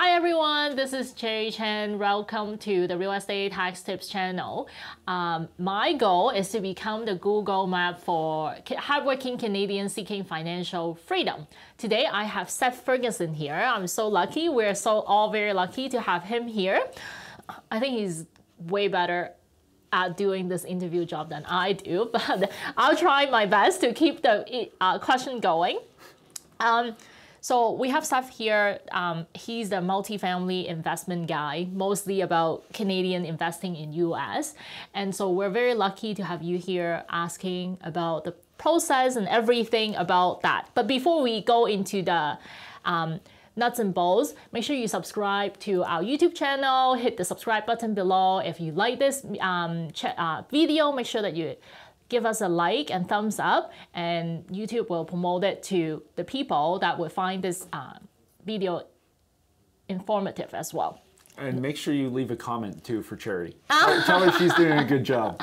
Hi everyone, this is Cherry Chen. Welcome to the Real Estate Tax Tips channel. Um, my goal is to become the Google map for hardworking Canadians seeking financial freedom. Today I have Seth Ferguson here. I'm so lucky. We're so all very lucky to have him here. I think he's way better at doing this interview job than I do, but I'll try my best to keep the uh, question going. Um, so we have Seth here. Um, he's the multifamily investment guy, mostly about Canadian investing in US. And so we're very lucky to have you here asking about the process and everything about that. But before we go into the um, nuts and bolts, make sure you subscribe to our YouTube channel, hit the subscribe button below. If you like this um, uh, video, make sure that you give us a like and thumbs up, and YouTube will promote it to the people that will find this uh, video informative as well. And make sure you leave a comment too for Cherry. Tell her she's doing a good job.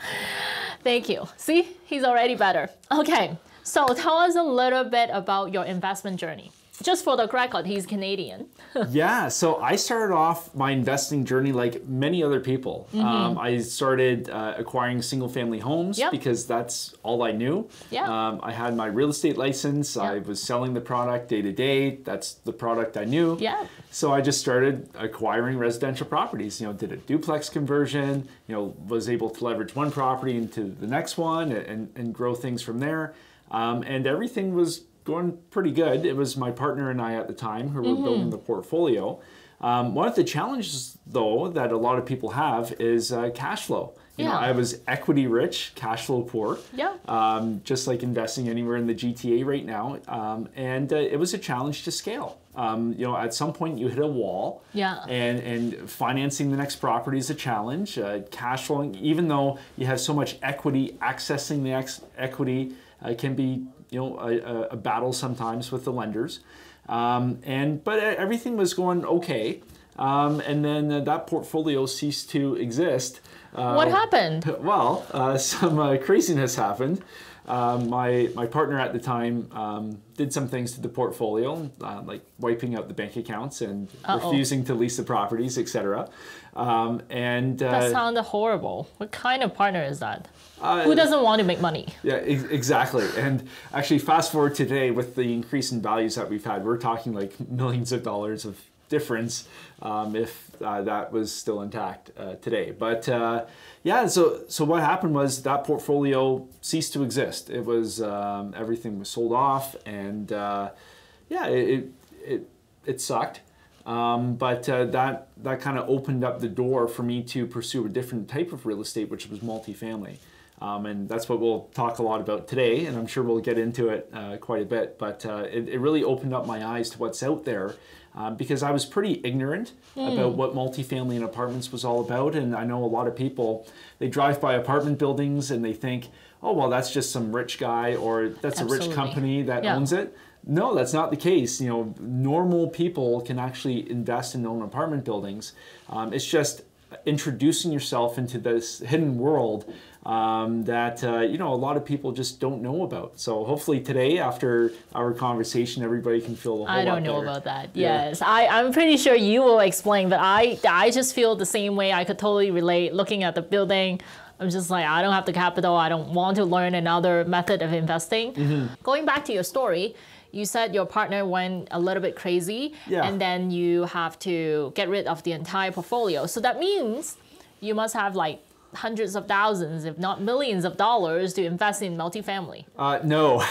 Thank you. See, he's already better. Okay, so tell us a little bit about your investment journey just for the record, he's Canadian. yeah, so I started off my investing journey like many other people. Mm-hmm. Um, I started uh, acquiring single family homes yep. because that's all I knew. Yeah. Um, I had my real estate license. Yep. I was selling the product day to day. That's the product I knew. Yeah. So I just started acquiring residential properties. You know, did a duplex conversion. You know, was able to leverage one property into the next one and, and grow things from there. Um, and everything was going pretty good. It was my partner and I at the time who were mm-hmm. building the portfolio. Um, one of the challenges, though, that a lot of people have is uh, cash flow. You yeah. know, I was equity rich, cash flow poor. Yeah. Um, just like investing anywhere in the GTA right now, um, and uh, it was a challenge to scale. Um, you know, at some point you hit a wall. Yeah. And and financing the next property is a challenge. Uh, cash flowing, even though you have so much equity, accessing the ex- equity uh, can be you know a, a, battle sometimes with the lenders. Um, and but everything was going okay. Um, and then uh, that portfolio ceased to exist. Uh, what happened? Well, uh, some uh, craziness happened. Um, my my partner at the time um, did some things to the portfolio, uh, like wiping out the bank accounts and Uh-oh. refusing to lease the properties, etc. Um, and uh, that sounded horrible. What kind of partner is that? Uh, Who doesn't want to make money? Yeah, ex- exactly. And actually, fast forward today with the increase in values that we've had, we're talking like millions of dollars of difference um, if uh, that was still intact uh, today. But uh, yeah, so so what happened was that portfolio ceased to exist. It was um, everything was sold off, and uh, yeah, it it it sucked. Um, but uh, that that kind of opened up the door for me to pursue a different type of real estate, which was multifamily. Um, and that's what we'll talk a lot about today, and I'm sure we'll get into it uh, quite a bit. But uh, it, it, really opened up my eyes to what's out there um, because I was pretty ignorant mm. about what multifamily and apartments was all about. And I know a lot of people, they drive by apartment buildings and they think, oh, well, that's just some rich guy or that's Absolutely. a rich company that yeah. owns it. No, that's not the case. You know, normal people can actually invest in own apartment buildings. Um, it's just introducing yourself into this hidden world um, that uh, you know a lot of people just don't know about. So hopefully today, after our conversation, everybody can feel a whole I don't know better. about that. Yeah. Yes, I, I'm pretty sure you will explain, but I I just feel the same way. I could totally relate. Looking at the building. I'm just like, I don't have the capital. I don't want to learn another method of investing. Mm-hmm. Going back to your story, you said your partner went a little bit crazy yeah. and then you have to get rid of the entire portfolio. So that means you must have like hundreds of thousands, if not millions of dollars to invest in multifamily? Uh, no,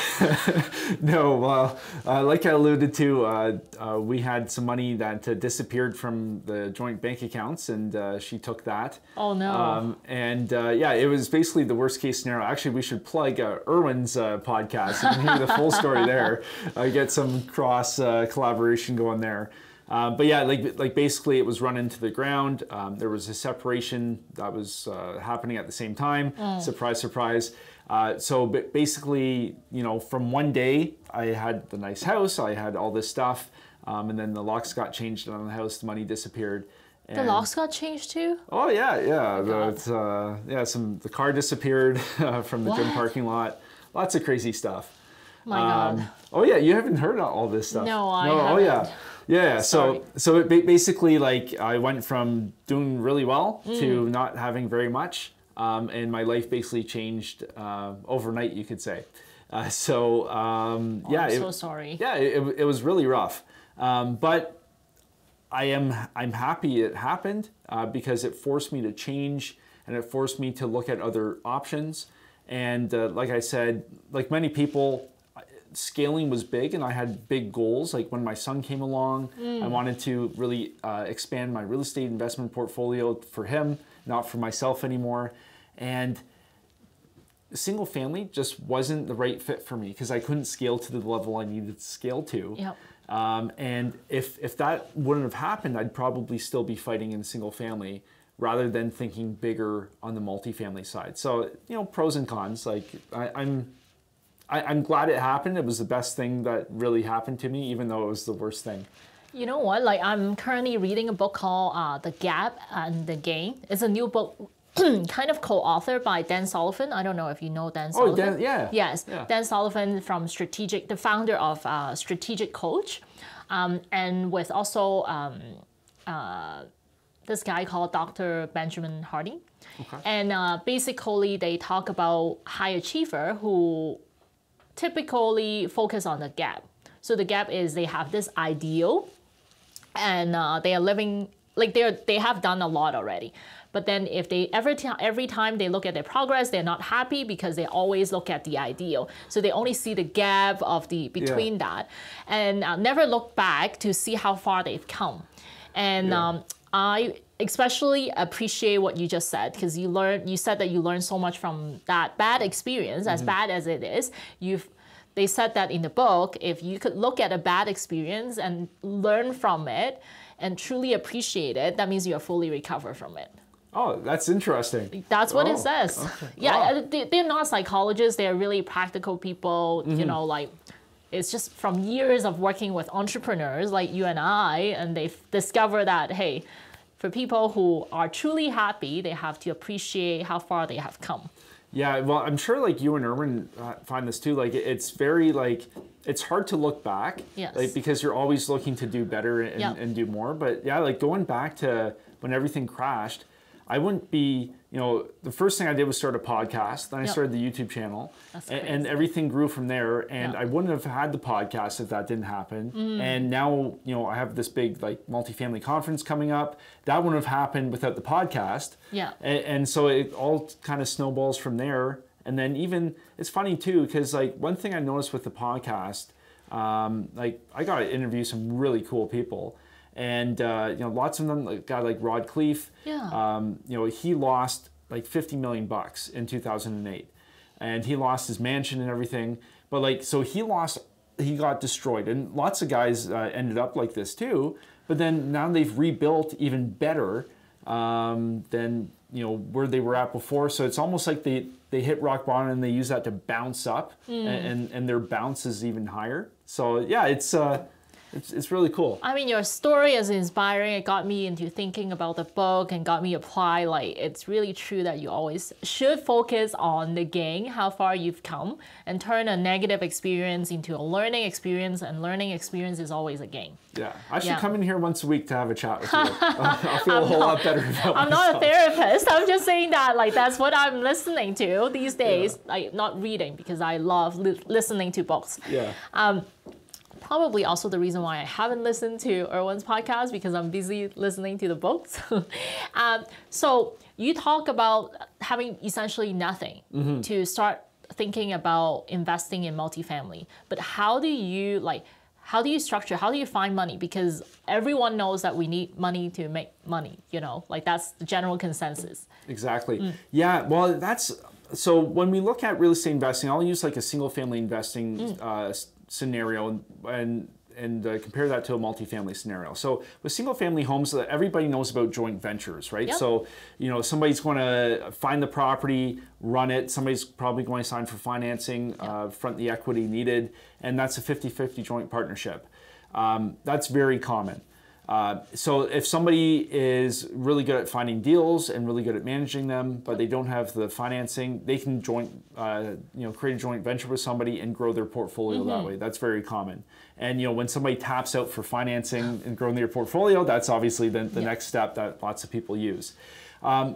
no. Well, uh, like I alluded to, uh, uh we had some money that uh, disappeared from the joint bank accounts, and uh, she took that. Oh no. Um, and yeah, it was basically the worst case scenario. Actually, we should plug Erwin's podcast and hear the full story there. get some cross collaboration going there. Um, but yeah, like like basically, it was run into the ground. Um, there was a separation that was uh, happening at the same time. Mm. Surprise, surprise. Uh, so basically, you know, from one day, I had the nice house, I had all this stuff, um, and then the locks got changed on the house, the money disappeared. the locks got changed too. Oh yeah, yeah. Oh the, uh, yeah, some the car disappeared from the what? gym parking lot. Lots of crazy stuff. My God. Um, oh yeah, you haven't heard all this stuff. No, I. No, haven't. oh yeah. Yeah, Sorry. so so it ba- basically like I went from doing really well to not having very much, um, and my life basically changed uh, overnight, you could say. Uh, so um, yeah, I'm it- so sorry. yeah, it, it was really rough, um, but I am I'm happy it happened uh, because it forced me to change and it forced me to look at other options. And uh, like I said, like many people, scaling was big, and I had big goals. Like when my son came along, I wanted to really uh, expand my real estate investment portfolio for him, not for myself anymore. And single family just wasn't the right fit for me because I couldn't scale to the level I needed to scale to. Yep. Um, and if if that wouldn't have happened, I'd probably still be fighting in single family rather than thinking bigger on the multifamily side. So you know, pros and cons. Like I, I'm. I, I'm glad it happened. It was the best thing that really happened to me, even though it was the worst thing. You know what? Like I'm currently reading a book called uh, The Gap and the Gain. It's a new book, kind of co-authored by Dan Sullivan. I don't know if you know Dan Oh, Sullivan. Dan- yeah. Yes, Yeah. Dan Sullivan from Strategic, the founder of uh, Strategic Coach, um, and with also um, uh, this guy called Dr. Benjamin Hardy. Okay. And uh, basically, they talk about high achiever who typically focus on the gap. So the gap is they have this ideal, and uh, they are living like they're they have done a lot already. But then if they every time every time they look at their progress, they're not happy because they always look at the ideal. So they only see the gap of the between that, and uh, never look back to see how far they've come. And Yeah. um, I especially appreciate what you just said because you learn you said that you learned so much from that bad experience as bad as it is. You've they said that in the book if you could look at a bad experience and learn from it and truly appreciate it that means you're fully recovered from it. Oh, that's interesting. that's what Oh, it says yeah Wow. uh, they, they're not psychologists they're really practical people you know like it's just from years of working with entrepreneurs like you and I, and they've discovered that hey, for people who are truly happy, they have to appreciate how far they have come. Yeah, well, I'm sure like you and Erwin uh, find this too. Like it's very like it's hard to look back, Yes. like because you're always looking to do better and, Yep. and do more. But yeah, like going back to when everything crashed, I wouldn't be. You know, the first thing I did was start a podcast. Then I Yep. started the YouTube channel, That's a- and, everything grew from there. And Yeah. I wouldn't have had the podcast if that didn't happen. Mm. And now, you know, I have this big like multifamily conference coming up. That wouldn't have happened without the podcast. Yeah. And, and so it all kind of snowballs from there. And then even it's funny too because like one thing I noticed with the podcast, um, like I got to interview some really cool people, and uh, you know lots of them like a guy like Rod Khleif. Yeah. Um, you know he lost like 50 million bucks in 2008, and he lost his mansion and everything. But like so he lost, he got destroyed, and lots of guys uh, ended up like this too. But then now they've rebuilt even better um, than you know where they were at before. So it's almost like they they hit rock bottom and they use that to bounce up, and, and and their bounce is even higher. So yeah, it's uh, it's it's really cool. I mean, your story is inspiring. It got me into thinking about the book and got me apply. Like, it's really true that you always should focus on the gain, how far you've come, and turn a negative experience into a learning experience. And learning experience is always a gain. Yeah, I should Yeah. come in here once a week to have a chat with you. I'll, feel a whole lot better about I'm not a therapist. I'm just saying that like that's what I'm listening to these days. Like not reading because I love li- listening to books. Yeah. Um, Probably also the reason why I haven't listened to Erwin's podcast because I'm busy listening to the books. um, so you talk about having essentially nothing Mm-hmm. to start thinking about investing in multifamily. But how do you like? How do you structure? How do you find money? Because everyone knows that we need money to make money. You know, like that's the general consensus. Exactly. Mm. Yeah. Well, that's so when we look at real estate investing, I'll use like a single family investing Mm. uh, scenario and and, and uh, compare that to a multifamily scenario. So with single family homes, uh, everybody knows about joint ventures, right? Yep. So you know somebody's going to find the property, run it. Somebody's probably going to sign for financing, uh, front the equity needed, and that's a 50-50 joint partnership. Um, that's very common. Uh, so if somebody is really good at finding deals and really good at managing them, but they don't have the financing, they can joint, uh, you know, create a joint venture with somebody and grow their portfolio that way. That's very common. And you know, when somebody taps out for financing and growing their portfolio, that's obviously the, the Yeah. next step that lots of people use. Um,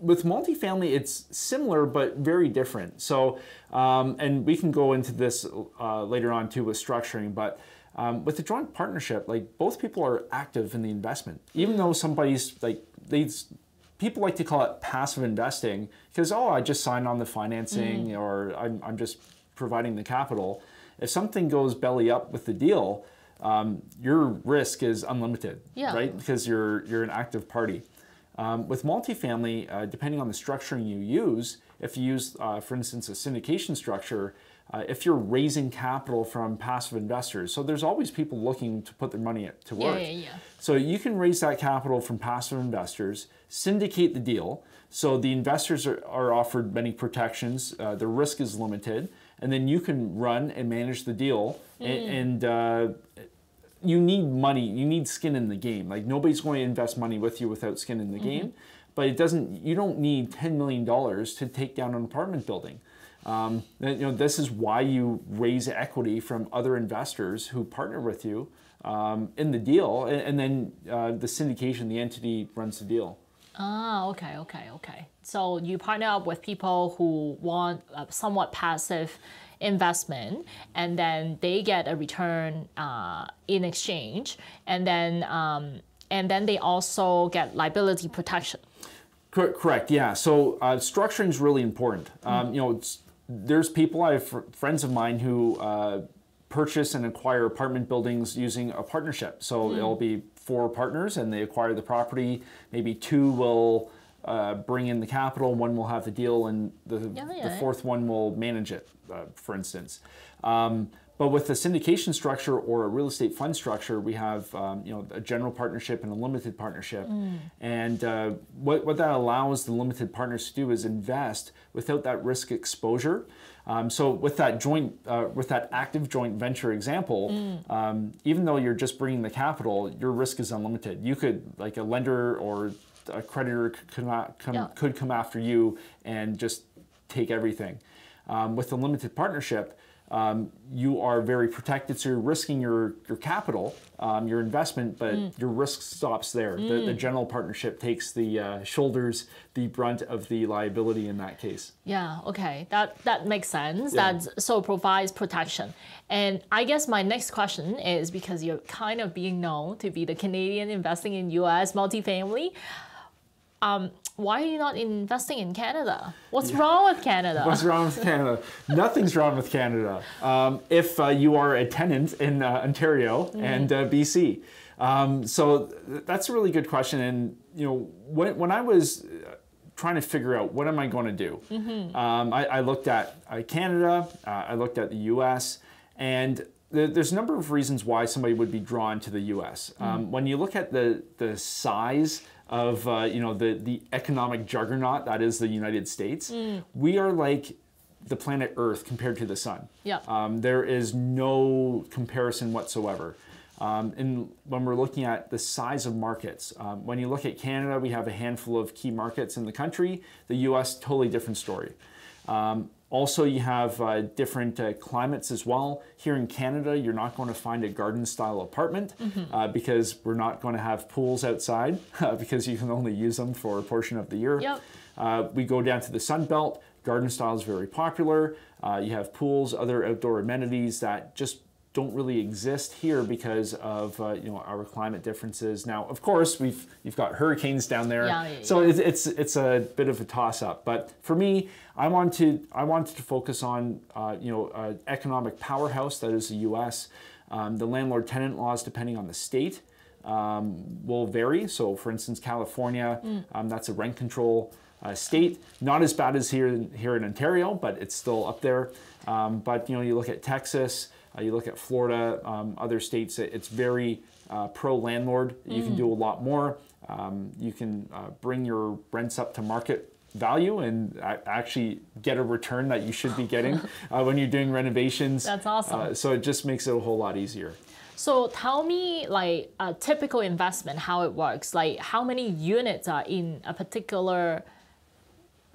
with multifamily, it's similar but very different. So, um, and we can go into this uh, later on too with structuring, but um, with the joint partnership, like both people are active in the investment, even though somebody's like these people like to call it passive investing because oh, I just signed on the financing or I'm, I'm just providing the capital. If something goes belly up with the deal, um, your risk is unlimited, Yeah. right? Because you're you're an active party. Um, with multifamily, uh, depending on the structuring you use, if you use, uh, for instance, a syndication structure, uh, if you're raising capital from passive investors, so there's always people looking to put their money to work. yeah, yeah. So you can raise that capital from passive investors, syndicate the deal. So the investors are, are offered many protections, uh, the risk is limited, and then you can run and manage the deal. a- And, uh, you need money, you need skin in the game. Like nobody's going to invest money with you without skin in the game. But it doesn't. You don't need ten million dollars to take down an apartment building. Um, you know, this is why you raise equity from other investors who partner with you um, in the deal, and, and then uh, the syndication, the entity runs the deal. Ah, okay, okay, okay. So you partner up with people who want a somewhat passive investment, and then they get a return uh, in exchange, and then um, and then they also get liability protection. Correct. Yeah. So uh, structuring is really important. Um, you know, it's, there's people I have friends of mine who uh, purchase and acquire apartment buildings using a partnership. So it'll be four partners, and they acquire the property. Maybe two will uh, bring in the capital, one will have the deal, and the, Yeah, the fourth one will manage it. Uh, for instance. Um, but with the syndication structure or a real estate fund structure, we have um, you know a general partnership and a limited partnership, and uh, what what that allows the limited partners to do is invest without that risk exposure. Um, so with that joint, uh, with that active joint venture example, um, even though you're just bringing the capital, your risk is unlimited. You could like a lender or a creditor could come, come, Yeah. could come after you and just take everything. Um, with the limited partnership, um, you are very protected, so you're risking your, your capital, um, your investment, but your risk stops there. The, the general partnership takes the uh, shoulders the brunt of the liability in that case. Yeah, okay. That that makes sense. Yeah. That so provides protection. And I guess my next question is because you're kind of being known to be the Canadian investing in US multifamily. Um, why are you not investing in Canada? What's wrong with Canada? What's wrong with Canada? Nothing's wrong with Canada. Um, if uh, you are a tenant in uh, Ontario and uh, BC. Um, so th- that's a really good question. And you know, when, when I was uh, trying to figure out what am I going to do, um, I, I looked at uh, Canada, uh, I looked at the U.S., and th- there's a number of reasons why somebody would be drawn to the U.S. Um, when you look at the the size of uh, you know the the economic juggernaut that is the United States, we are like the planet Earth compared to the sun. Yeah. Um, there is no comparison whatsoever. Um, and when we're looking at the size of markets, um, when you look at Canada, we have a handful of key markets in the country. The U.S. totally different story. Um, also, you have uh, different uh, climates as well. Here in Canada, you're not going to find a garden style apartment uh, because we're not going to have pools outside because you can only use them for a portion of the year. Yep. Uh, we go down to the Sun Belt. Garden style is very popular. Uh, you have pools, other outdoor amenities that just don't really exist here because of uh, you know our climate differences. Now, of course, we've you've got hurricanes down there, Yeah, yeah, so it's, it's it's a bit of a toss up. But for me, I want to I wanted to focus on uh, you know an economic powerhouse that is the U.S. Um, the landlord tenant laws, depending on the state, um, will vary. So, for instance, California, um, that's a rent control uh, state. Not as bad as here in, here in Ontario, but it's still up there. Um, but you know, you look at Texas, uh, you look at Florida, um, other states. it- It's very uh, pro landlord. You can do a lot more. Um, you can uh, bring your rents up to market value and actually get a return that you should be getting uh, when you're doing renovations. That's awesome. Uh, so it just makes it a whole lot easier. So tell me like a typical investment, how it works. Like how many units are in a particular,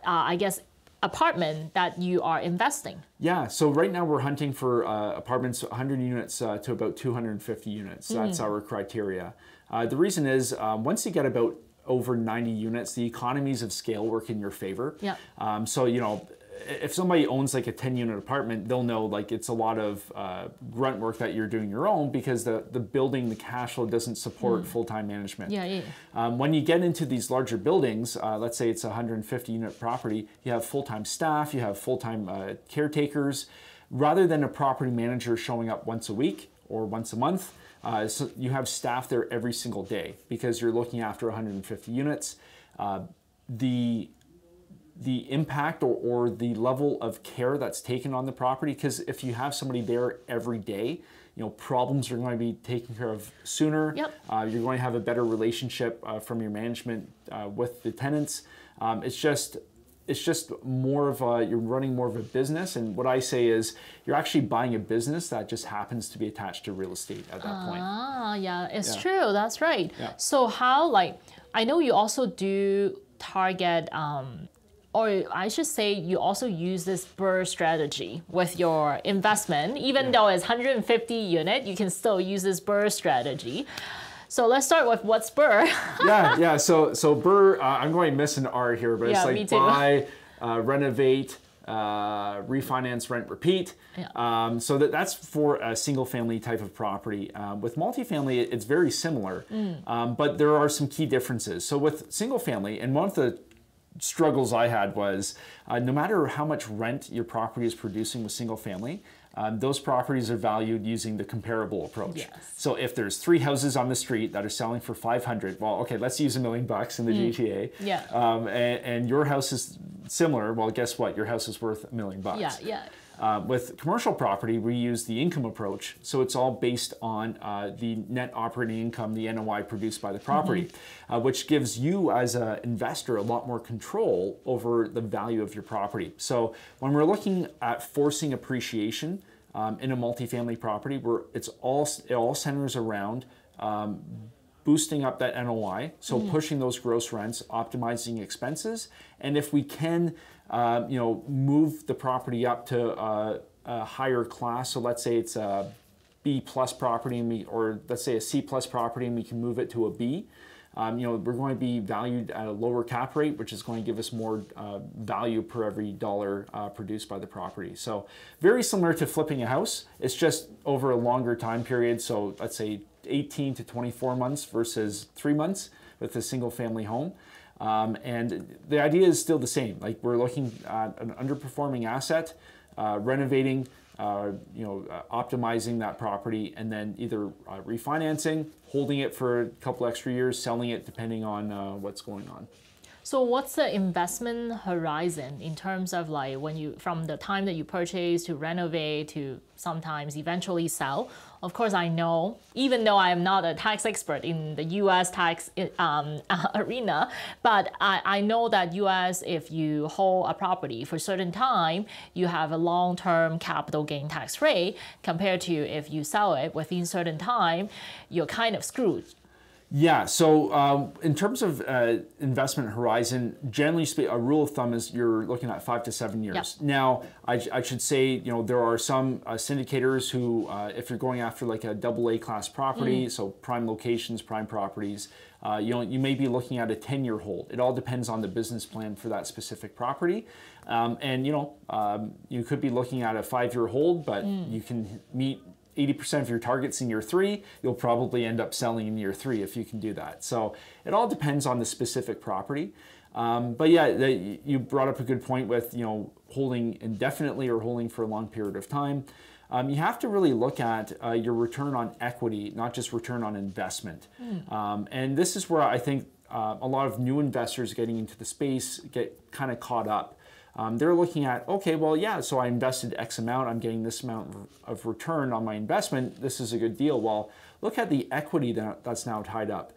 uh, I guess, apartment that you are investing? Yeah, so right now we're hunting for uh, apartments 100 units uh, to about 250 units. That's our criteria. Uh, the reason is um, once you get about over 90 units, the economies of scale work in your favor. Yeah. Um, so, you know, if somebody owns like a 10 unit apartment, they'll know like it's a lot of uh, grunt work that you're doing your own because the, the building, the cash flow doesn't support full time management. Yeah, yeah. Um, when you get into these larger buildings, uh, let's say it's a 150 unit property, you have full time staff, you have full time uh, caretakers. Rather than a property manager showing up once a week or once a month, uh, so you have staff there every single day because you're looking after 150 units. Uh, the the impact or, or the level of care that's taken on the property because if you have somebody there every day you know problems are going to be taken care of sooner Yep. uh, you're going to have a better relationship uh, from your management uh, with the tenants um, it's just it's just more of a you're running more of a business and what i say is you're actually buying a business that just happens to be attached to real estate at that point Ah, yeah, it's Yeah. true. That's right. Yeah. So how like I know you also do target um or I should say you also use this BRRRR strategy with your investment. Even though it's 150 unit, you can still use this BRRRR strategy. So let's start with what's BRRRR. yeah, yeah. So so BRRRR, uh, I'm going to miss an R here, but Yeah, it's like buy, uh, renovate, uh, refinance, rent, repeat. Yeah. Um, so that that's for a single family type of property. Um, with multifamily, it- it's very similar, Mm. um, but there are some key differences. So with single family, and one of the struggles I had was uh, no matter how much rent your property is producing with single family, um, those properties are valued using the comparable approach. Yes. So if there's three houses on the street that are selling for 500, well, okay, let's use a million bucks in the GTA. Mm. Yeah. Um, and, and your house is similar. Well, guess what? Your house is worth a million bucks. yeah, yeah. Uh, with commercial property, we use the income approach. So it's all based on uh, the net operating income, the NOI produced by the property, uh, which gives you as an investor a lot more control over the value of your property. So when we're looking at forcing appreciation um, in a multifamily property, where it's all it all centers around um, boosting up that NOI, so pushing those gross rents, optimizing expenses, and if we can, uh, you know, move the property up to uh, a higher class. So let's say it's a B plus property, and we, or let's say a C plus property, and we can move it to a B. Um, you know, we're going to be valued at a lower cap rate, which is going to give us more uh, value per every dollar uh, produced by the property. So very similar to flipping a house. It's just over a longer time period. So let's say 18 to 24 months versus three months with a single family home. Um, and the idea is still the same. Like we're looking at an underperforming asset, uh, renovating, uh, you know, uh, optimizing that property, and then either uh, refinancing, holding it for a couple extra years, selling it depending on uh, what's going on. So what's the investment horizon in terms of like when you from the time that you purchase to renovate to sometimes eventually sell? Of course, I know even though I am not a tax expert in the U.S. tax um, arena, but I, I know that U.S. if you hold a property for a certain time, you have a long-term capital gain tax rate compared to if you sell it within certain time, you're kind of screwed. Yeah. So um, in terms of uh, investment horizon, generally speaking, a rule of thumb is you're looking at five to seven years. Now, I, I should say, you know, there are some uh, syndicators who, uh, if you're going after like a double A class property, so prime locations, prime properties, uh, you know, you may be looking at a 10-year hold. It all depends on the business plan for that specific property. Um, and, you know, um, you could be looking at a five-year hold, but you can meet 80% of your targets in year three, you'll probably end up selling in year three if you can do that. So it all depends on the specific property. Um, but yeah, the, you brought up a good point with you know holding indefinitely or holding for a long period of time. Um, you have to really look at uh, your return on equity, not just return on investment. Um, and this is where I think uh, a lot of new investors getting into the space get kind of caught up. Um, they're looking at, okay, well, yeah, so I invested X amount, I'm getting this amount of return on my investment, this is a good deal. Well, look at the equity that, that's now tied up.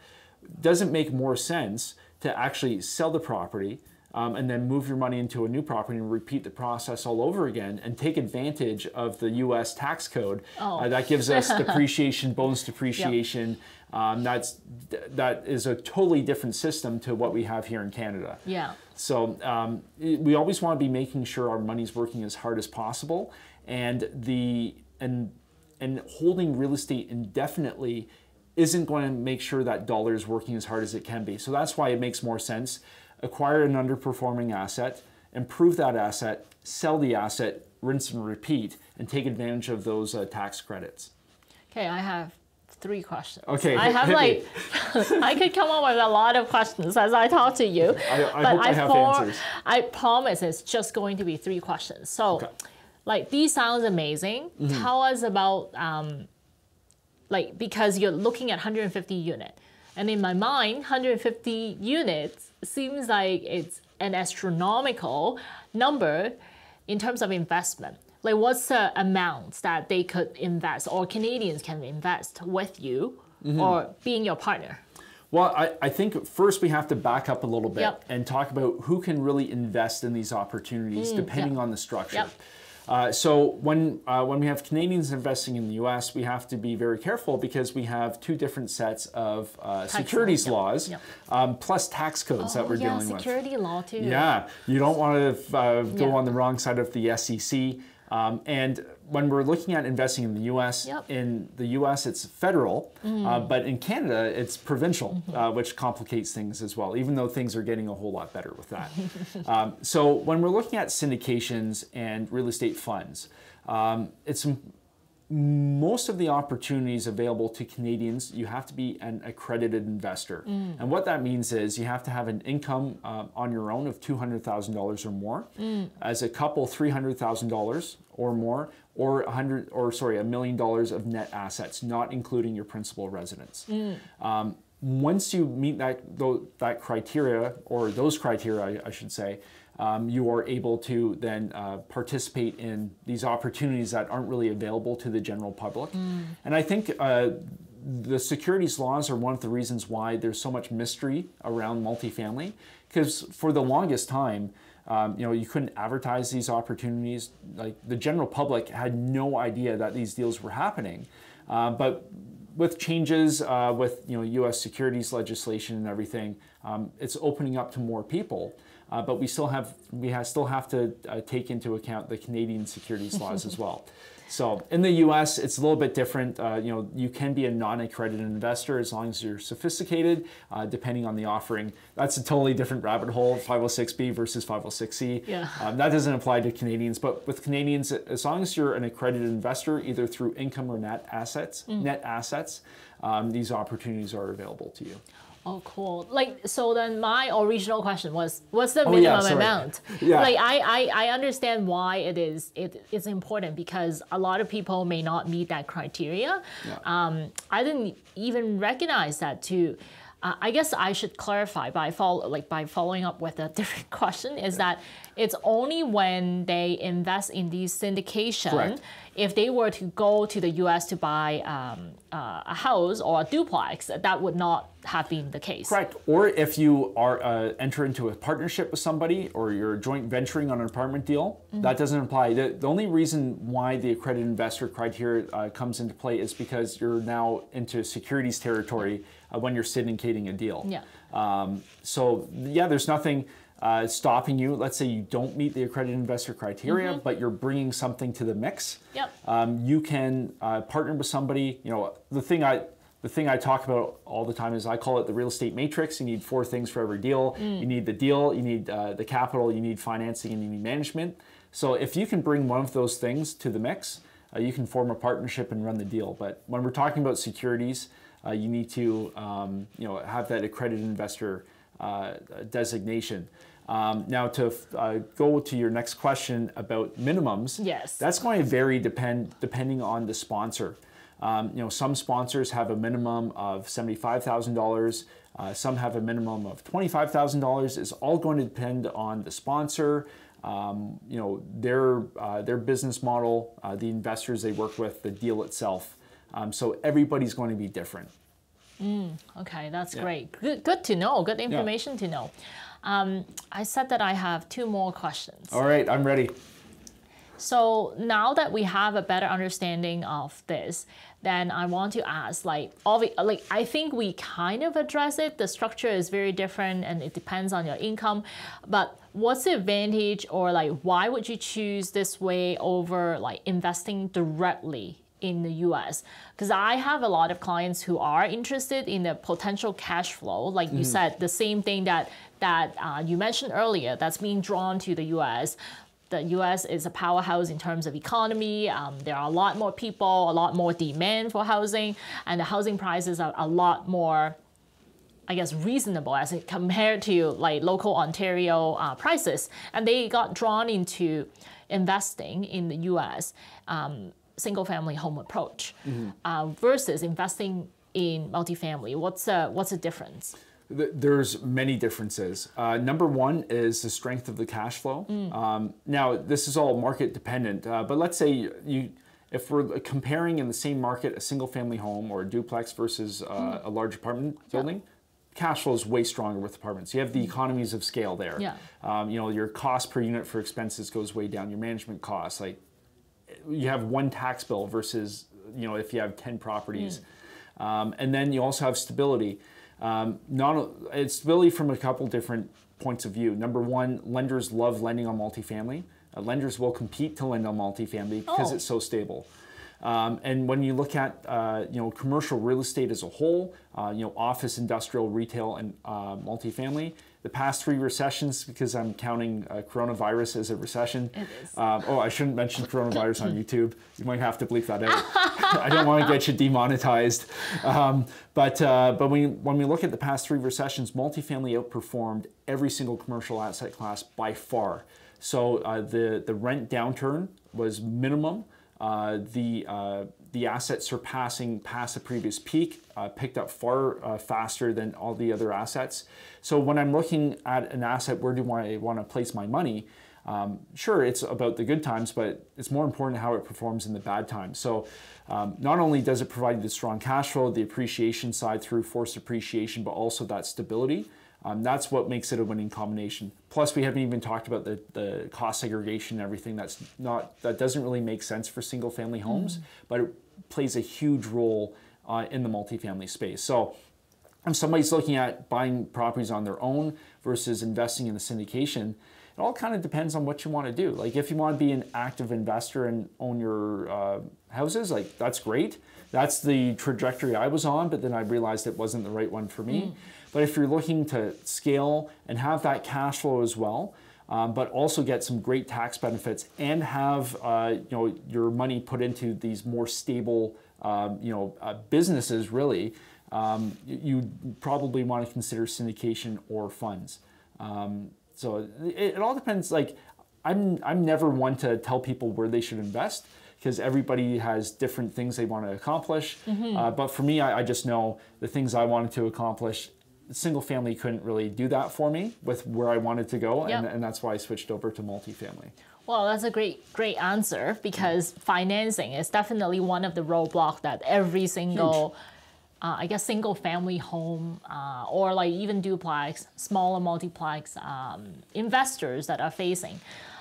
Does it make more sense to actually sell the property, um, and then move your money into a new property and repeat the process all over again and take advantage of the U.S. tax code. Oh. Uh, that gives us depreciation, bonus depreciation. Um, that's that is a totally different system to what we have here in Canada. Yeah. So um, it- we always want to be making sure our money's working as hard as possible, and the and and holding real estate indefinitely isn't going to make sure that dollar is working as hard as it can be. So that's why it makes more sense acquire an underperforming asset, improve that asset, sell the asset, rinse and repeat, and take advantage of those uh, tax credits. Okay, I have three questions. Okay, I have like I could come up with a lot of questions as I talk to you. I- I hope I have answers. I promise it's just going to be three questions. So, Okay. like these sounds amazing. Mm-hmm. Tell us about um, like because you're looking at 150 unit, and in my mind, 150 units seems like it's an astronomical number in terms of investment. Like, what's the amount that they could invest or Canadians can invest with you Mm-hmm. or being your partner? Well, I, I think first we have to back up a little bit Yep. and talk about who can really invest in these opportunities depending yep. on the structure. Yep. Uh, so when uh, when we have Canadians investing in the U.S., we have to be very careful because we have two different sets of uh, securities laws, yep. Um, plus tax codes that oh, we're yeah, dealing with. security law too. Yeah, you don't want to uh, go Yeah. on the wrong side of the SEC. Um, and when we're looking at investing in the U.S., Yep. Mm. in the U.S. it's federal, uh, but in Canada it's provincial, Mm-hmm. uh, which complicates things as well. Even though things are getting a whole lot better with that. um, so when we're looking at syndications and real estate funds, um, it's most of the opportunities available to Canadians, you have to be an accredited investor. And what that means is you have to have an income um, on your own of $200,000 or more. As a couple, $300,000 or more, or a 100 or sorry, a million dollars of net assets, not including your principal residence. Um, once you meet that that criteria or those criteria, I, I should say, um, you are able to then uh, participate in these opportunities that aren't really available to the general public. And I think uh, the securities laws are one of the reasons why there's so much mystery around multifamily, because for the longest time. Um, you know, you couldn't advertise these opportunities. Like the general public had no idea that these deals were happening. Uh, but with changes uh, with you know U.S. securities legislation and everything, um, it's opening up to more people. Uh, but we still have we have, still have to uh, take into account the Canadian securities laws as well. So in the U.S., it's a little bit different. Uh, you know, you can be a non-accredited investor as long as you're sophisticated, uh, depending on the offering. That's a totally different rabbit hole. 506b versus 506c. Yeah. Um, that doesn't apply to Canadians, but with Canadians, as long as you're an accredited investor, either through income or net assets, net assets, um, these opportunities are available to you. Oh, cool. Like, so then my original question was, what's the Oh, minimum yeah, amount? Yeah. Like, I, I, I understand why it is, it, it's important because a lot of people may not meet that criteria. Yeah. Um, I didn't even recognize that too. Uh, I guess I should clarify by follow, like by following up with a different question is that it's only when they invest in these syndication, Correct. if they were to go to the U.S. to buy um, uh, a house or a duplex, that would not have been the case. Correct. Or if you are uh, enter into a partnership with somebody, or you're joint venturing on an apartment deal, that doesn't apply. The, the only reason why the accredited investor criteria uh, comes into play is because you're now into securities territory uh, when you're syndicating a deal. Yeah. Um, so yeah, there's nothing uh, stopping you. Let's say you don't meet the accredited investor criteria, but you're bringing something to the mix. Yep. Um, you can uh, partner with somebody. You know, the thing I the thing I talk about all the time is I call it the real estate matrix. You need four things for every deal. You need the deal, you need uh, the capital, you need financing, and you need management. So if you can bring one of those things to the mix, uh, you can form a partnership and run the deal. But when we're talking about securities, uh, you need to um, you know have that accredited investor uh, designation. Um, now to uh, go to your next question about minimums, Yes. that's going to vary depend depending on the sponsor. Um, you know, some sponsors have a minimum of seventy-five thousand dollars. Uh, some have a minimum of twenty-five thousand dollars. It's all going to depend on the sponsor. Um, you know, their uh, their business model, uh, the investors they work with, the deal itself. Um, so everybody's going to be different. Okay, that's Yeah. great. Good, good to know. Good information to know. Um, I said that I have two more questions. All right, I'm ready. So now that we have a better understanding of this, then I want to ask, like, obvi- like I think we kind of address it. The structure is very different, and it depends on your income. But what's the advantage, or like, why would you choose this way over like investing directly in the U.S. Because I have a lot of clients who are interested in the potential cash flow, like you said, the same thing that that uh, you mentioned earlier, that's being drawn to the U.S the US is a powerhouse in terms of economy. Um, there are a lot more people, a lot more demand for housing, and the housing prices are a lot more, I guess, reasonable as it compared to like local Ontario uh, prices. And they got drawn into investing in the US um, single family home approach uh, versus investing in multifamily. What's the, what's the difference? There's many differences. Uh, number one is the strength of the cash flow. Um, now, this is all market dependent, uh, but let's say you, if we're comparing in the same market a single family home or a duplex versus uh, a large apartment building, cash flow is way stronger with apartments. You have the economies of scale there. Yeah. Um, you know, your cost per unit for expenses goes way down. Your management costs, like you have one tax bill versus you know if you have 10 properties. Um, and then you also have stability. Um, not it's stability from a couple different points of view. Number one lenders love lending on multifamily. Uh, lenders will compete to lend on multifamily because Oh. it's so stable. Um, and when you look at uh, you know commercial real estate as a whole, uh, you know office, industrial, retail, and uh, multifamily, the past three recessions, because I'm counting uh, coronavirus as a recession. It is. Um, oh, I shouldn't mention coronavirus on YouTube. You might have to bleep that out. I don't want to get you demonetized. Um, but uh, but when, you, when we look at the past three recessions, multifamily outperformed every single commercial asset class by far. So uh, the the rent downturn was minimum. Uh, the uh, the asset surpassing past the previous peak uh, picked up far uh, faster than all the other assets. So when I'm looking at an asset, where do I want to place my money? Um, sure, it's about the good times, but it's more important how it performs in the bad times. So, um, not only does it provide the strong cash flow, the appreciation side through forced appreciation, but also that stability. Um, that's what makes it a winning combination. Plus, we haven't even talked about the, the cost segregation and everything. That's not that doesn't really make sense for single family homes, but it plays a huge role uh, in the multifamily space. So, if somebody's looking at buying properties on their own versus investing in the syndication, it all kind of depends on what you want to do. Like if you want to be an active investor and own your uh, houses, like that's great. That's the trajectory I was on, but then I realized it wasn't the right one for me. But if you're looking to scale and have that cash flow as well, um, but also get some great tax benefits and have uh, you know your money put into these more stable um, you know uh, businesses really um, you probably want to consider syndication or funds. Um, so it, it all depends like I'm, I'm never one to tell people where they should invest because everybody has different things they want to accomplish uh, but for me I, I just know the things i wanted to accomplish single family couldn't really do that for me with where I wanted to go, and, Yep. and that's why I switched over to multifamily. Well, that's a great, great answer because financing is definitely one of the roadblocks that every single, uh, I guess, single family home uh, or like even duplex, smaller multiplex um, investors that are facing.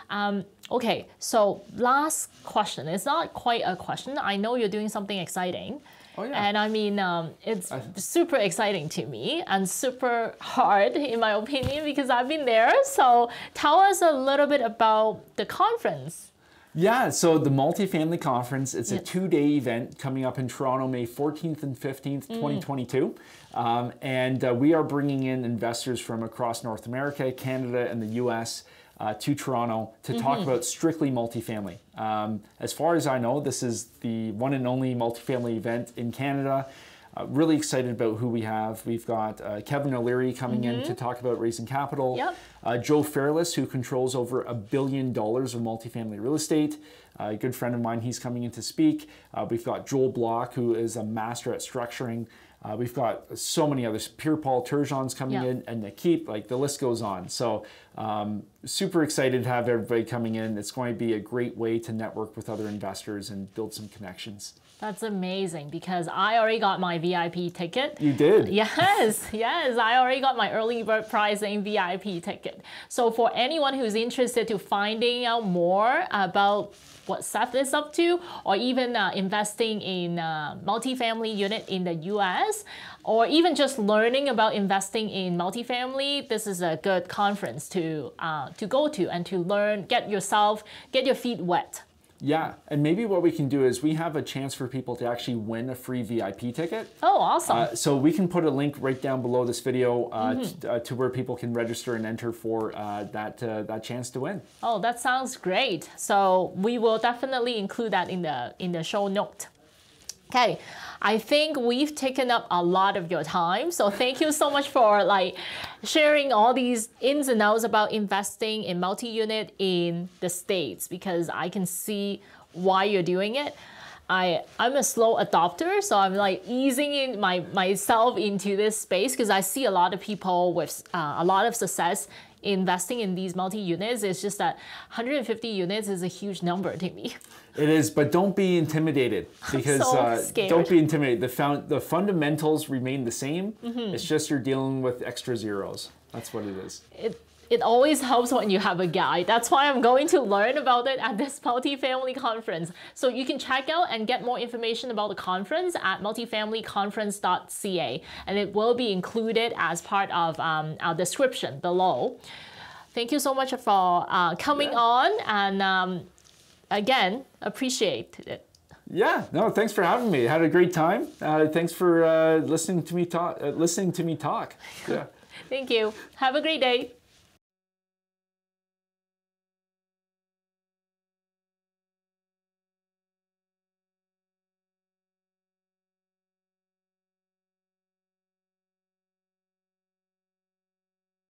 Um, okay, so last question. It's not quite a question. I know you're doing something exciting. Oh, yeah. And I mean, um, it's super exciting to me and super hard, in my opinion, because I've been there. So tell us a little bit about the conference. Yeah, so the multifamily conference, it's a two day event coming up in Toronto, May 14th and 15th, 2022. Um, and uh, we are bringing in investors from across North America, Canada, and the US uh, to Toronto to talk about strictly multifamily. Um, as far as I know, this is the one and only multifamily event in Canada. Uh, really excited about who we have. We've got uh, Kevin O'Leary coming in to talk about raising capital. Yep. Uh, Joe Fairless, who controls over a billion dollars of multifamily real estate. Uh, a good friend of mine, he's coming in to speak. Uh, we've got Joel Block, who is a master at structuring. Uh, we've got so many others. Pierre Paul Turgeon's coming Yeah. in, and Nikit. Like the list goes on. So um, super excited to have everybody coming in. It's going to be a great way to network with other investors and build some connections. That's amazing because I already got my VIP ticket. You did. Yes, yes, I already got my early bird pricing VIP ticket. So for anyone who's interested to finding out more about what Seth is up to, or even uh, investing in a multifamily unit in the US, or even just learning about investing in multifamily, this is a good conference to uh, to go to and to learn, get yourself, get your feet wet. Yeah, and maybe what we can do is we have a chance for people to actually win a free VIP ticket. Oh, awesome! Uh, so we can put a link right down below this video uh, t- uh, to where people can register and enter for uh, that uh, that chance to win. Oh, that sounds great. So we will definitely include that in the in the show note. Okay, I think we've taken up a lot of your time. So thank you so much for like sharing all these ins and outs about investing in multi-unit in the States because I can see why you're doing it. I I'm a slow adopter, so I'm like easing in my myself into this space because I see a lot of people with uh, a lot of success investing in these multi units. It's just that 150 units is a huge number to me. It is, but don't be intimidated because so uh, don't be intimidated. The found the fundamentals remain the same. Mm-hmm. It's just you're dealing with extra zeros. That's what it is. It it always helps when you have a guide. That's why I'm going to learn about it at this multifamily conference. So you can check out and get more information about the conference at multifamilyconference.ca, and it will be included as part of um, our description below. Thank you so much for uh, coming Yeah. on, and um, again, appreciate it. Yeah, no, thanks for having me. Had a great time. Uh, thanks for uh, listening to me talk. Uh, listening to me talk. Yeah. Thank you. Have a great day.